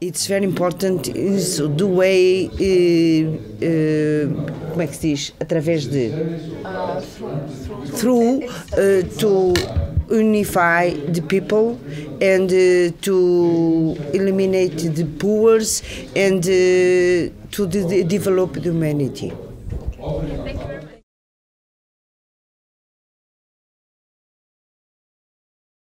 it's very important is the way uh, uh, como é que se diz? Através de. Uh, through uh, to unify the people and uh, to eliminate the poor and uh, to de- develop the humanity.